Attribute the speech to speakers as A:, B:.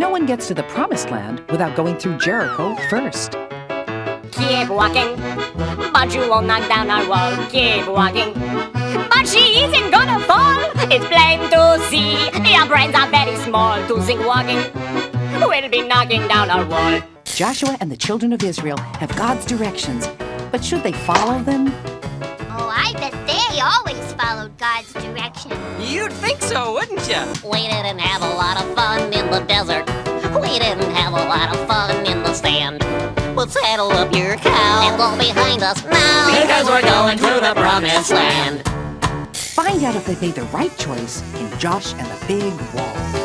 A: no one gets to the promised land without going through Jericho first.
B: Keep walking, but you won't knock down our wall. Keep walking, but she isn't gonna fall. It's plain to see your brains are very small. To sing walking, we'll be knocking down our wall.
A: Joshua and the children of Israel have God's directions, but should they follow them?
C: I bet they always followed God's direction.
D: You'd think so, wouldn't you?
E: We didn't have a lot of fun in the desert. We didn't have a lot of fun in the sand. Well, saddle up your cow and go behind us now.
B: Because we're going to the promised land.
A: Find out if they made the right choice in Josh and the Big Wall.